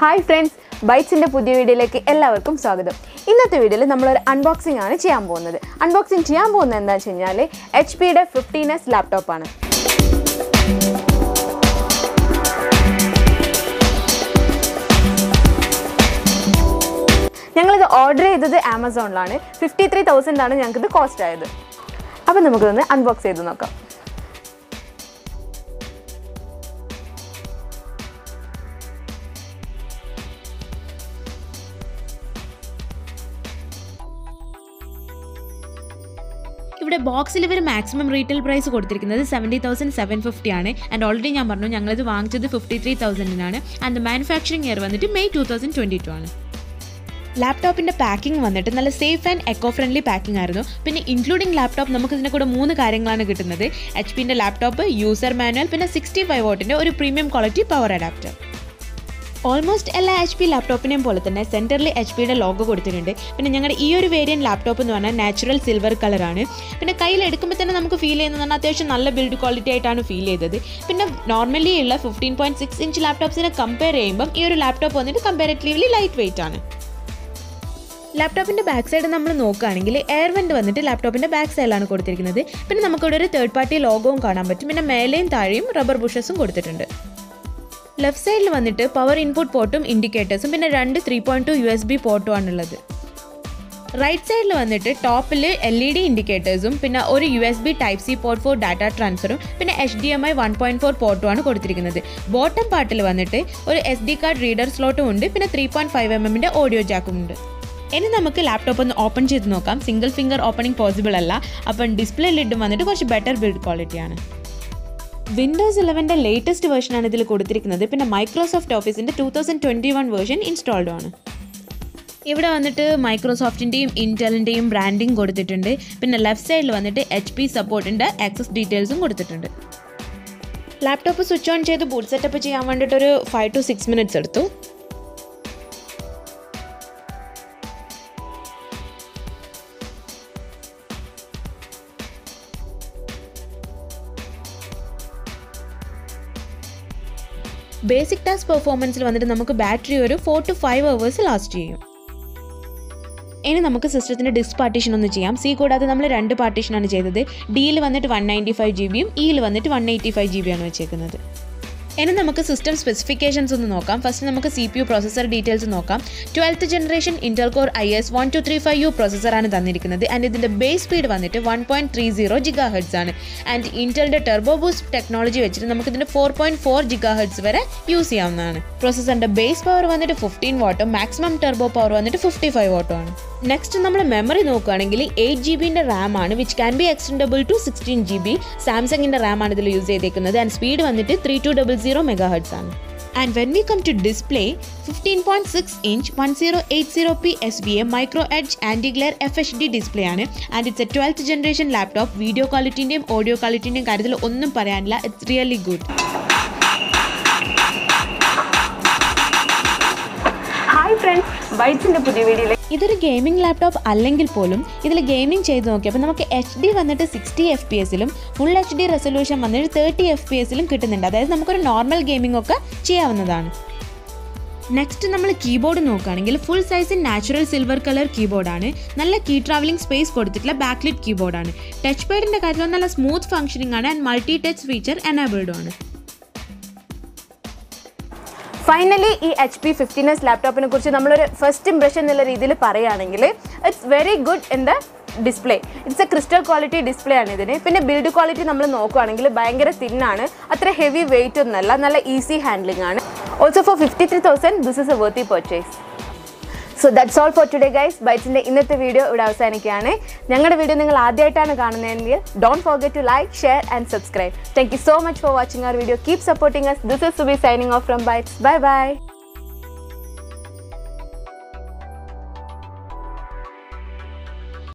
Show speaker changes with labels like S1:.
S1: Hi friends ബൈറ്റ്സിന്റെ പുതിയ വീഡിയോയിലേക്ക് എല്ലാവർക്കും സ്വാഗതം. ഇന്നത്തെ വീഡിയോയിൽ നമ്മളൊരു അൺബോക്സിംഗ് ആണ് ചെയ്യാൻ പോകുന്നത്. അൺബോക്സിംഗ് ചെയ്യാൻ പോകുന്നത് എന്താണെന്ന് വെച്ച് കഴിഞ്ഞാൽ എച്ച് പിയുടെ ഫിഫ്റ്റീൻ എസ് ലാപ്ടോപ്പാണ് ഞങ്ങളിത് ഓർഡർ ചെയ്തത് ആമസോണിലാണ് ഫിഫ്റ്റി ത്രീ തൗസൻഡാണ് ഞങ്ങൾക്ക് ഞങ്ങൾക്കിത് കോസ്റ്റ് ആയത്. അപ്പം നമുക്കിതൊന്ന് അൺബോക്സ് ചെയ്ത് നോക്കാം.
S2: ഇവിടെ ബോക്സിൽ ഇവർ മാക്സിമം റീറ്റെയിൽ പ്രൈസ് കൊടുത്തിരിക്കുന്നത് സെവന്റി തൗസൻഡ് സെവൻ ഫിഫ്റ്റി ആണ്. ആൻഡ് ഓൾറെഡി ഞാൻ പറഞ്ഞു ഞങ്ങളിത് വാങ്ങിച്ചത് ഫിഫ്റ്റി ത്രീ തൗസൻഡിനാണ് ആൻഡ് മാനുഫാക്ചറിങ് ഇയർ വന്നിട്ട് May two thousand twenty two ആണ്. ലാപ്ടോപ്പിന്റെ പാക്കിംഗ് വന്നിട്ട് നല്ല safe and eco friendly packing ആയിരുന്നു. പിന്നെ ഇൻക്ലൂഡിംഗ് ലാപ്ടോപ്പ് നമുക്ക് ഇതിന്റെ കൂടെ മൂന്ന് കാര്യങ്ങളാണ് കിട്ടുന്നത്. എച്ച് പിന്റെ ലാപ്ടോപ്പ് യൂസർ മാനുവൽ പിന്നെ സിക്സ്റ്റി ഫൈവ് വോട്ടിന്റെ ഒരു premium quality power adapter almost എല്ലാ എച്ച് പി ലാപ്ടോപ്പിനെയും പോലെ തന്നെ സെന്ററിൽ എച്ച് പിയുടെ ലോഗോ കൊടുത്തിട്ടുണ്ട്. പിന്നെ ഞങ്ങളുടെ ഈ ഒരു വേരിയന്റ് ലാപ്ടോപ്പ് എന്ന് പറഞ്ഞാൽ നാച്ചുറൽ സിൽവർ കളറാണ് പിന്നെ കയ്യിൽ എടുക്കുമ്പോൾ തന്നെ നമുക്ക് ഫീൽ ചെയ്യുന്നത് അത്യാവശ്യം നല്ല ബിൽഡ് ക്വാളിറ്റി ആയിട്ടാണ് ഫീൽ ചെയ്തത്. പിന്നെ നോർമലി ഉള്ള ഫിഫ്റ്റീൻ പോയിന്റ് സിക്സ് ഇഞ്ച് ലാപ്ടോപ്സിനെ കമ്പയർ ചെയ്യുമ്പം ഈ ഒരു ലാപ്ടോപ്പ് വന്നിട്ട് കമ്പാരറ്റീവ്ലി ലൈറ്റ് വെയിറ്റ് ആണ്. ലാപ്ടോപ്പിന്റെ ബാക്ക് സൈഡ് നമ്മൾ നോക്കുകയാണെങ്കിൽ എയർ വെന്റ് വന്നിട്ട് ലാപ്ടോപ്പിന്റെ ബാക്ക് സൈഡിലാണ് കൊടുത്തിരിക്കുന്നത്. പിന്നെ നമുക്കിവിടെ ഒരു തേർഡ് പാർട്ടി ലോഗോവും കാണാൻ പറ്റും. പിന്നെ മേലെയും താഴെയും റബ്ബർ ബുഷസും കൊടുത്തിട്ടുണ്ട്. ലെഫ്റ്റ് സൈഡിൽ വന്നിട്ട് പവർ ഇൻപുട്ട് പോർട്ടും ഇൻഡിക്കേറ്റേഴ്സും പിന്നെ രണ്ട് three point two U S B പോർട്ടും ആണുള്ളത്. റൈറ്റ് സൈഡിൽ വന്നിട്ട് ടോപ്പിൽ എൽ ഇ ഡി ഇൻഡിക്കേറ്റേഴ്സും പിന്നെ ഒരു U S B type C port for data ട്രാൻസ്ഫറും പിന്നെ H D M I one point four പോർട്ടുമാണ് കൊടുത്തിരിക്കുന്നത്. ബോട്ടം പാർട്ടിൽ വന്നിട്ട് ഒരു എസ് ഡി കാർഡ് റീഡർ സ്ലോട്ടും ഉണ്ട് പിന്നെ ത്രീ പോയിന്റ് ഫൈവ് എം എമ്മിന്റെ ഓഡിയോ ജാക്കും ഉണ്ട്. ഇനി നമുക്ക് ലാപ്ടോപ്പ് ഒന്ന് ഓപ്പൺ ചെയ്ത് നോക്കാം. സിംഗിൾ ഫിംഗർ ഓപ്പണിംഗ് പോസിബിൾ അല്ല. അപ്പം ഡിസ്പ്ലേ ലിഡും വന്നിട്ട് കുറച്ച് ബെറ്റർ ബിൽഡ് ക്വാളിറ്റിയാണ് വിൻഡോസ് ഇലവന്റെ ലേറ്റസ്റ്റ് വേർഷനാണ് ഇതിൽ കൊടുത്തിരിക്കുന്നത്. പിന്നെ മൈക്രോസോഫ്റ്റ് ഓഫീസിന്റെ two thousand twenty one version installed ആണ്. ഇവിടെ വന്നിട്ട് മൈക്രോസോഫ്റ്റിന്റെയും ഇന്റലിന്റെയും ബ്രാൻഡിങ് കൊടുത്തിട്ടുണ്ട്. പിന്നെ ലെഫ്റ്റ് സൈഡിൽ വന്നിട്ട് എച്ച് പി സപ്പോർട്ടിന്റെ ആക്സസ് ഡീറ്റെയിൽസും കൊടുത്തിട്ടുണ്ട്. ലാപ്ടോപ്പ് സ്വിച്ച് ഓൺ ചെയ്ത് ബൂട്ട് സെറ്റപ്പ് ചെയ്യാൻ വേണ്ടിയിട്ട് ഒരു ഫൈവ് ടു സിക്സ് മിനിറ്റ്സ് എടുത്തു. ബേസിക് ടാസ്ക് പെർഫോമൻസിൽ വന്നിട്ട് നമുക്ക് ബാറ്ററി ഒരു four to five hours last ചെയ്യും. ഇനി നമുക്ക് സിസ്റ്റത്തിന്റെ ഡിസ്ക് പാർട്ടീഷൻ ഒന്ന് ചെയ്യാം. സി കൂടാതെ നമ്മൾ രണ്ട് പാർട്ടീഷനാണ് ചെയ്തത്. ഡിയിൽ വന്നിട്ട് വൺ നയന്റി ഫൈവ് ജി ബിയും ഇയിൽ വന്നിട്ട് വൺ എയ്റ്റി ഫൈവ് ജി ബിയാണ് വെച്ചേക്കുന്നത്. ഇനി നമുക്ക് സിസ്റ്റം സ്പെസിഫിക്കേഷൻസ് ഒന്ന് നോക്കാം. ഫസ്റ്റ് നമുക്ക് C P U processor details നോക്കാം. Twelfth generation Intel core I S one two three five U പ്രോസസറാണ് തന്നിരിക്കുന്നത്. ആൻഡ് ഇതിന്റെ ബേസ് സ്പീഡ് വന്നിട്ട് one point three zero gigahertz ആണ്. ആൻഡ് ഇന്റലിന്റെ ടെർബോ ബൂസ്റ്റ് ടെക്നോളജി വെച്ചിട്ട് നമുക്ക് ഇതിന്റെ four point four gigahertz വരെ യൂസ് ചെയ്യാവുന്നതാണ്. പ്രോസസറിന്റെ ബേസ് പവർ വന്നിട്ട് ഫിഫ്റ്റീൻ വാട്ടും മാക്സിമം ടെർബോ പവർ വന്നിട്ട് ഫിഫ്റ്റി ഫൈവ് വാട്ടും ആണ്. നെക്സ്റ്റ് നമ്മൾ മെമ്മറി നോക്കുകയാണെങ്കിൽ എയ്റ്റ് ജി ബിന്റെ റാം ആണ് which can be extendable to sixteen G B സാംസങ്ങിന്റെ റാം ആണ് ഇതിൽ യൂസ് ചെയ്തേക്കുന്നത്. ആൻഡ് സ്പീഡ് വന്നിട്ട് three two double zero mega ആണ്. Zero eight zero P S B A micro edge anti glare F H D display ആണ്. And it's a twelfth generation laptop video ക്വാളിറ്റിന്റെയും audio ക്വാളിറ്റിന്റെയും കാര്യത്തിൽ ഒന്നും പറയാനില്ല. It's really good
S1: hi friends ബൈറ്റ്സിന്റെ പുതിയ വീഡിയോയിലേക്ക്
S2: ഇതൊരു gaming laptop അല്ലെങ്കിൽ പോലും ഇതിൽ ഗെയിമിംഗ് ചെയ്ത് നോക്കിയപ്പോൾ നമുക്ക് എച്ച് ഡി വന്നിട്ട് സിക്സ്റ്റി എഫ് പി എസിലും ഫുൾ എച്ച് ഡി റെസൊല്യൂഷൻ വന്നിട്ട് തേർട്ടി എഫ് പി എസിലും കിട്ടുന്നുണ്ട്. അതായത് നമുക്കൊരു നോർമൽ ഗെയിമിംഗ് ഒക്കെ ചെയ്യാവുന്നതാണ്. നെക്സ്റ്റ് നമ്മൾ കീബോർഡ് നോക്കുകയാണെങ്കിൽ full size natural silver colour കീബോർഡാണ് നല്ല കീ ട്രാവലിംഗ് സ്പേസ് കൊടുത്തിട്ടുള്ള ബാക്ക്ലിറ്റ് കീബോർഡാണ് ടച്ച് പാഡിന്റെ കാര്യത്തിൽ നല്ല സ്മൂത്ത് ഫംഗ്ഷനിങ് ആണ് ആൻഡ് മൾട്ടി ടച്ച് ഫീച്ചർ എനേബിൾഡും ആണ്.
S1: ഫൈനലി ഈ എച്ച് പി ഫിഫ്റ്റീൻ എസ് ലാപ്ടോപ്പിനെ കുറിച്ച് നമ്മളൊരു ഫസ്റ്റ് ഇംപ്രഷൻ എന്നുള്ള രീതിയിൽ പറയുകയാണെങ്കിൽ it's very good in the display it's a crystal quality display ആണ് ഇതിന്. പിന്നെ ബിൽഡ് ക്വാളിറ്റി നമ്മൾ നോക്കുകയാണെങ്കിൽ ഭയങ്കര തിന്നാണ് അത്ര ഹെവി വെയിറ്റ് ഒന്നുമല്ല. നല്ല ഈസി ഹാൻഡ്ലിംഗ് ആണ്. Also for fifty three thousand this is a worthy purchase so that's all for today guys ബൈറ്റ്സിന്റെ ഇന്നത്തെ വീഡിയോ ഇവിടെ അവസാനിക്കുകയാണ്. ഞങ്ങളുടെ വീഡിയോ നിങ്ങൾ ആദ്യമായിട്ടാണ് കാണുന്നതെങ്കിൽ don't forget to like share and subscribe thank you so much for watching our video keep supporting us this is to be signing off from Bytes bye bye